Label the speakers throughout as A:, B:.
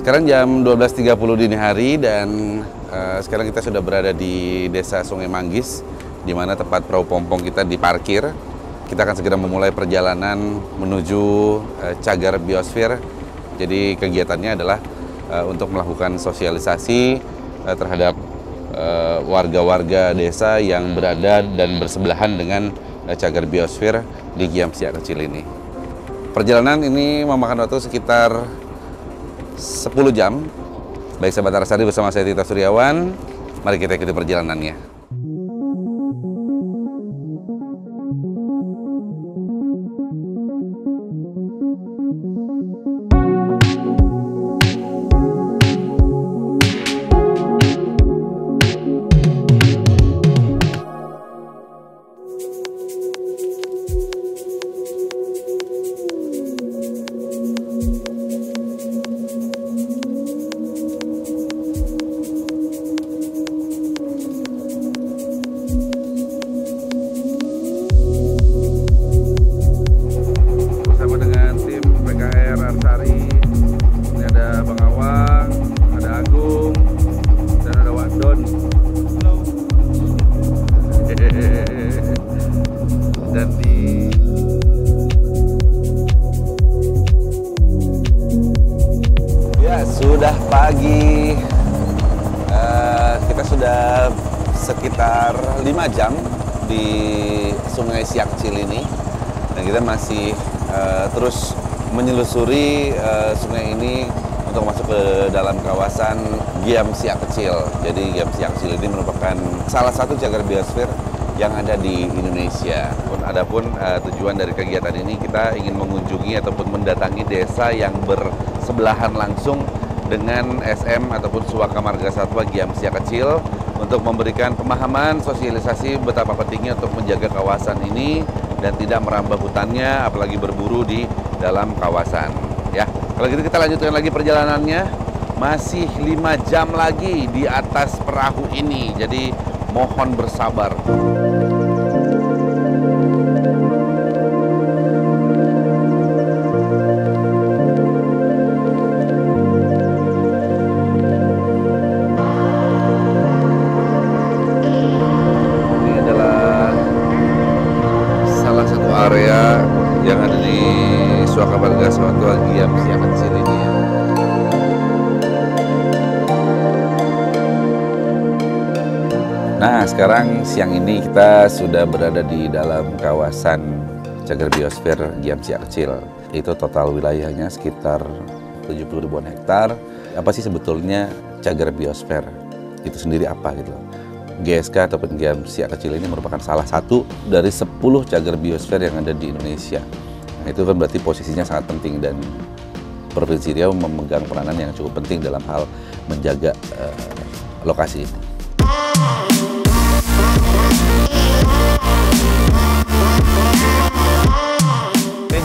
A: Sekarang jam 12.30 dini hari dan uh, sekarang kita sudah berada di Desa Sungai Manggis di mana tempat perahu pompong kita diparkir. Kita akan segera memulai perjalanan menuju uh, cagar biosfer. Jadi kegiatannya adalah uh, untuk melakukan sosialisasi uh, terhadap warga-warga uh, desa yang berada dan bersebelahan dengan uh, cagar biosfer di Giam Siak kecil ini. Perjalanan ini memakan waktu sekitar 10 jam. Baik sahabat Arasari bersama saya Tita Suryawan, mari kita ikuti perjalanannya. Sudah pagi uh, kita sudah sekitar 5 jam di Sungai Siak Kecil ini dan kita masih uh, terus menyelusuri uh, sungai ini untuk masuk ke dalam kawasan Giam Siak Kecil. Jadi Giam Siak Kecil ini merupakan salah satu cagar biosfer yang ada di Indonesia. Pun adapun uh, tujuan dari kegiatan ini kita ingin mengunjungi ataupun mendatangi desa yang bersebelahan langsung dengan SM ataupun Suaka Marga Satwa Giamsia Kecil untuk memberikan pemahaman sosialisasi betapa pentingnya untuk menjaga kawasan ini dan tidak merambah hutannya apalagi berburu di dalam kawasan. Ya kalau gitu kita lanjutkan lagi perjalanannya. Masih lima jam lagi di atas perahu ini jadi mohon bersabar Nah, sekarang siang ini kita sudah berada di dalam kawasan cagar biosfer Giamsia Kecil. Itu total wilayahnya sekitar 70 ribuan hektar. Apa sih sebetulnya cagar biosfer? Itu sendiri apa gitu. GSK ataupun Giamsia Kecil ini merupakan salah satu dari 10 cagar biosfer yang ada di Indonesia. Nah, itu kan berarti posisinya sangat penting dan Provinsi Riau memegang peranan yang cukup penting dalam hal menjaga uh, lokasi ini.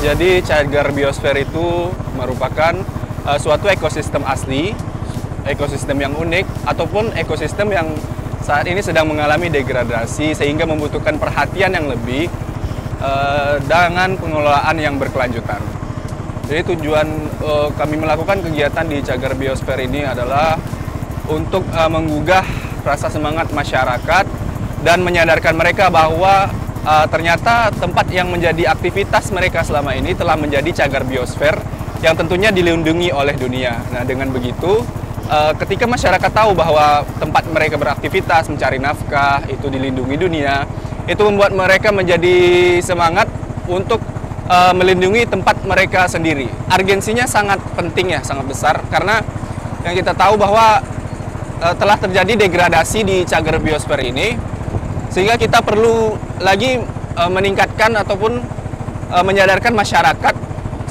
B: Jadi cagar biosfer itu merupakan uh, suatu ekosistem asli, ekosistem yang unik, ataupun ekosistem yang saat ini sedang mengalami degradasi sehingga membutuhkan perhatian yang lebih uh, dengan pengelolaan yang berkelanjutan. Jadi tujuan uh, kami melakukan kegiatan di cagar biosfer ini adalah untuk uh, menggugah rasa semangat masyarakat dan menyadarkan mereka bahwa uh, ternyata tempat yang menjadi aktivitas mereka selama ini telah menjadi cagar biosfer yang tentunya dilindungi oleh dunia. Nah, dengan begitu, uh, ketika masyarakat tahu bahwa tempat mereka beraktivitas, mencari nafkah, itu dilindungi dunia, itu membuat mereka menjadi semangat untuk uh, melindungi tempat mereka sendiri. Argensinya sangat penting ya, sangat besar, karena yang kita tahu bahwa uh, telah terjadi degradasi di cagar biosfer ini, sehingga kita perlu lagi uh, meningkatkan ataupun uh, menyadarkan masyarakat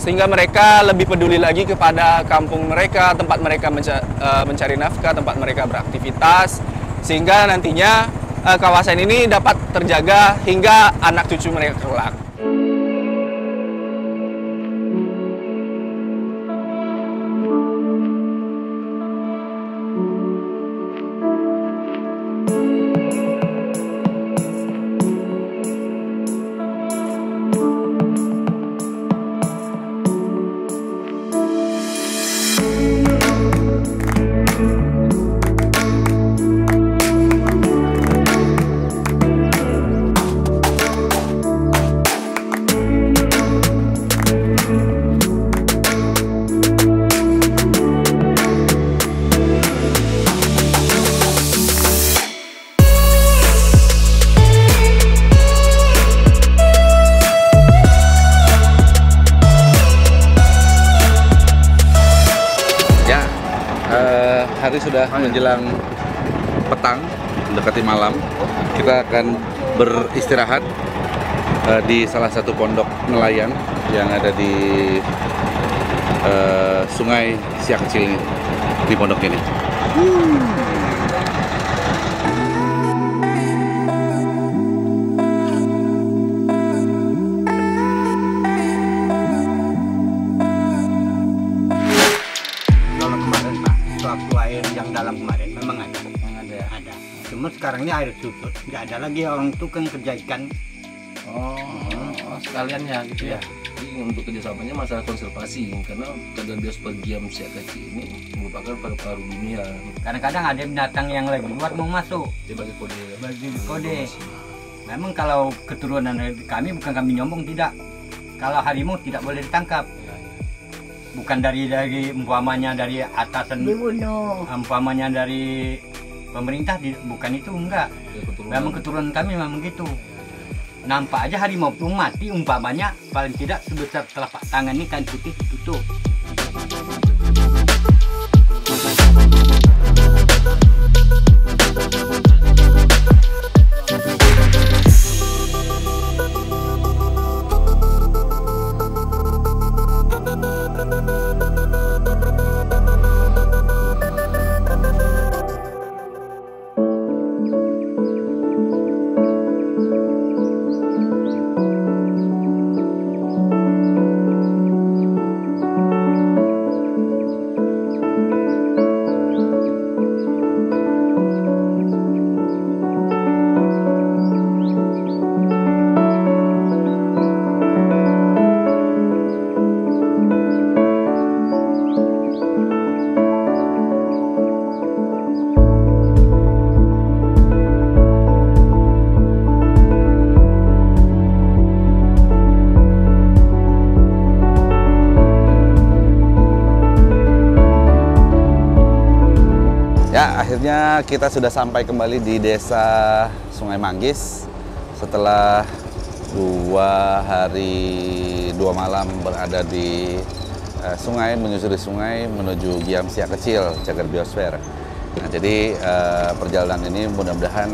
B: sehingga mereka lebih peduli lagi kepada kampung mereka, tempat mereka menca uh, mencari nafkah, tempat mereka beraktivitas sehingga nantinya uh, kawasan ini dapat terjaga hingga anak cucu mereka kelak.
A: Hari sudah menjelang petang, mendekati malam. Kita akan beristirahat uh, di salah satu pondok nelayan yang ada di uh, Sungai Siak Kecil di pondok ini.
C: Kalau Pak, suatu air yang dalam kemarin memang ada. ada. Ada. Cuma sekarang ini air surut, nggak ada lagi orang itu kan kerja ikan.
D: Oh, oh, sekalian ya gitu ya. Jadi untuk kerjasamanya masalah konservasi karena cagar biosfer giam siak kecil ini merupakan paru-paru dunia.
C: Kadang-kadang ada binatang yang lagi luar mau masuk,
D: Dia bagi kode
C: bagi kode. Memang kalau keturunan kami bukan kami nyombong tidak. Kalau harimau tidak boleh ditangkap. Bukan dari dari umpamanya dari atasan
E: dibunuh
C: umpamanya dari pemerintah di- bukan itu enggak.
D: Dia keturunan.
C: Memang keturunan kami memang gitu. Nampak aja harimau itu mati umpamanya paling tidak sebesar telapak tangan ini kain putih tutup.
A: Ya, akhirnya kita sudah sampai kembali di desa Sungai Manggis setelah dua hari dua malam berada di eh, sungai, menyusuri sungai menuju Giam Siak Kecil, cagar biosfer. Nah, jadi eh, perjalanan ini mudah-mudahan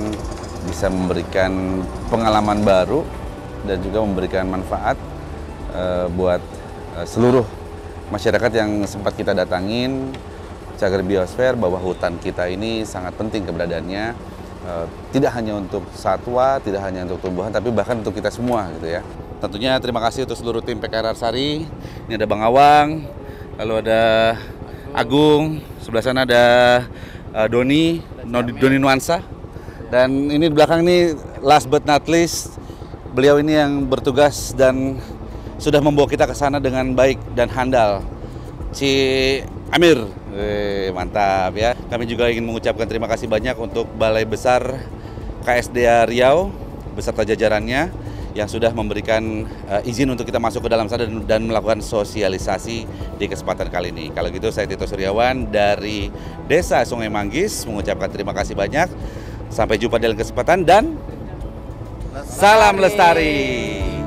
A: bisa memberikan pengalaman baru dan juga memberikan manfaat eh, buat eh, seluruh masyarakat yang sempat kita datangin cagar biosfer bahwa hutan kita ini sangat penting keberadaannya eh, tidak hanya untuk satwa, tidak hanya untuk tumbuhan, tapi bahkan untuk kita semua gitu ya. Tentunya terima kasih untuk seluruh tim PKR Arsari. Ini ada Bang Awang, lalu ada Agung, sebelah sana ada eh, Doni, Doni Nuansa, dan ini di belakang ini last but not least beliau ini yang bertugas dan sudah membawa kita ke sana dengan baik dan handal. Ci Amir. Wih, mantap ya. Kami juga ingin mengucapkan terima kasih banyak untuk Balai Besar KSDA Riau beserta jajarannya yang sudah memberikan eh, izin untuk kita masuk ke dalam sana dan, dan melakukan sosialisasi di kesempatan kali ini. Kalau gitu saya Tito Suryawan dari Desa Sungai Manggis mengucapkan terima kasih banyak. Sampai jumpa dalam kesempatan dan salam lestari.